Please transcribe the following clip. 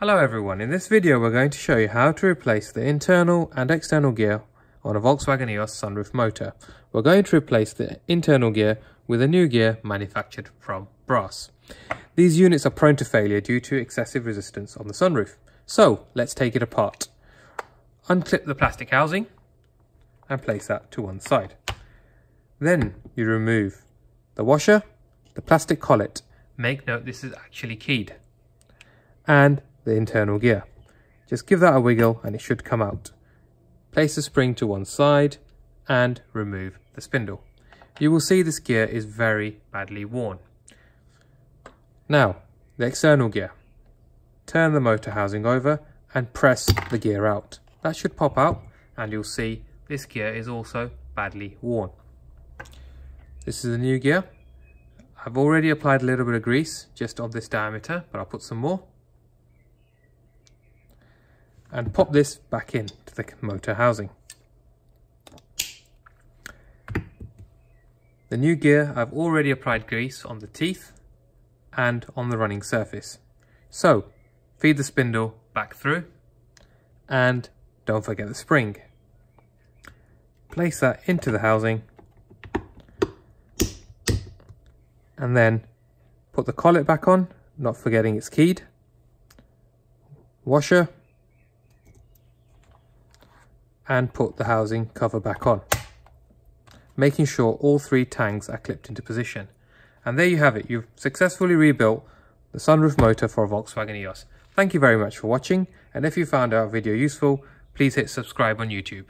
Hello everyone, in this video we're going to show you how to replace the internal and external gear on a Volkswagen EOS sunroof motor. We're going to replace the internal gear with a new gear manufactured from brass. These units are prone to failure due to excessive resistance on the sunroof. So let's take it apart. Unclip the plastic housing and place that to one side. Then you remove the washer, the plastic collet. Make note this is actually keyed. And the internal gear. Just give that a wiggle and it should come out. Place the spring to one side and remove the spindle. You will see this gear is very badly worn. Now, the external gear. Turn the motor housing over and press the gear out. That should pop out and you'll see this gear is also badly worn. This is the new gear. I've already applied a little bit of grease just on this diameter, but I'll put some more and pop this back into the motor housing. The new gear, I've already applied grease on the teeth and on the running surface. So, feed the spindle back through and don't forget the spring. Place that into the housing and then put the collet back on, not forgetting it's keyed. Washer and put the housing cover back on, making sure all three tangs are clipped into position. And there you have it, you've successfully rebuilt the sunroof motor for a Volkswagen EOS. Thank you very much for watching, and if you found our video useful, please hit subscribe on YouTube.